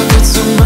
I've got so